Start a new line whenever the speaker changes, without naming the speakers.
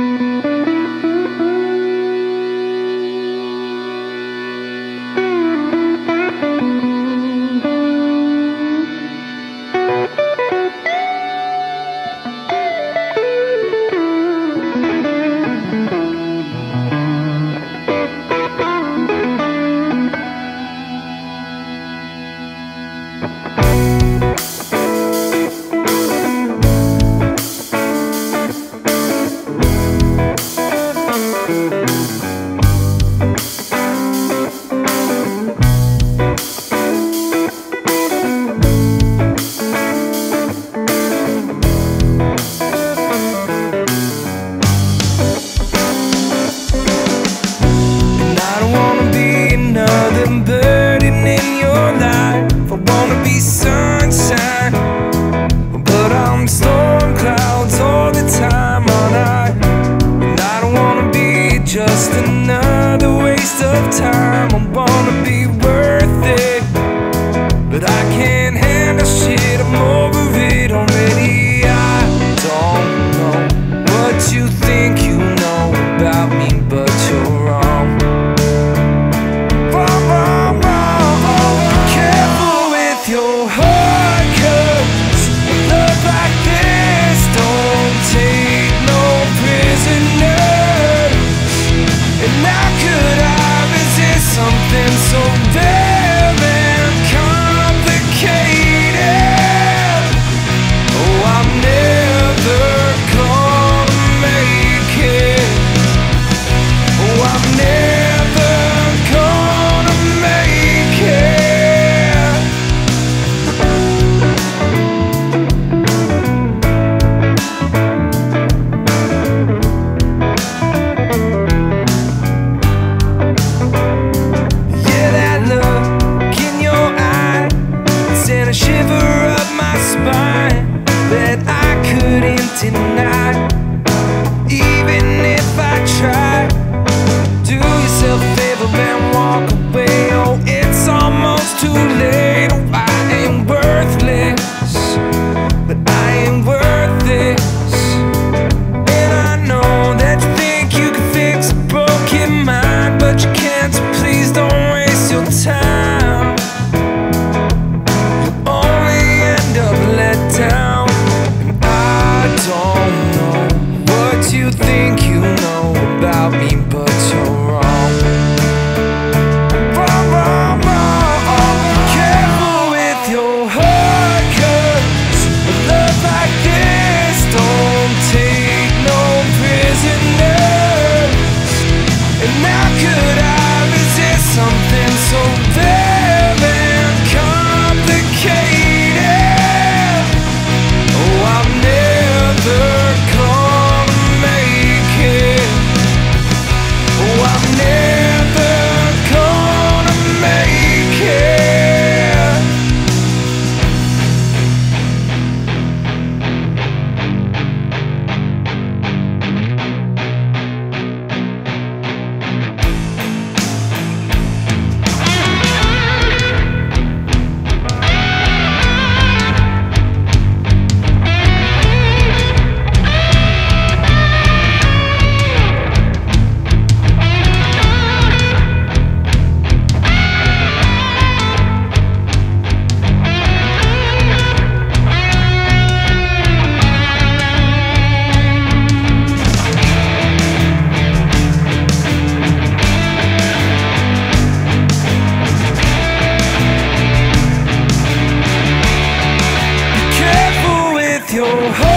Música just enough tonight. So